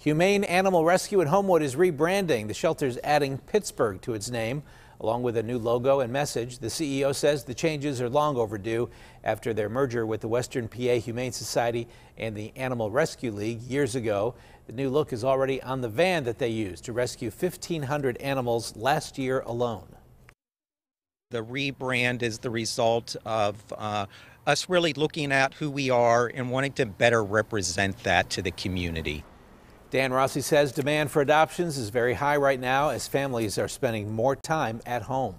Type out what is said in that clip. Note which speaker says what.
Speaker 1: Humane Animal Rescue in Homewood is rebranding. The shelter's adding Pittsburgh to its name, along with a new logo and message. The CEO says the changes are long overdue after their merger with the Western PA Humane Society and the Animal Rescue League years ago. The new look is already on the van that they used to rescue 1,500 animals last year alone.
Speaker 2: The rebrand is the result of uh, us really looking at who we are and wanting to better represent that to the community.
Speaker 1: Dan Rossi says demand for adoptions is very high right now as families are spending more time at home.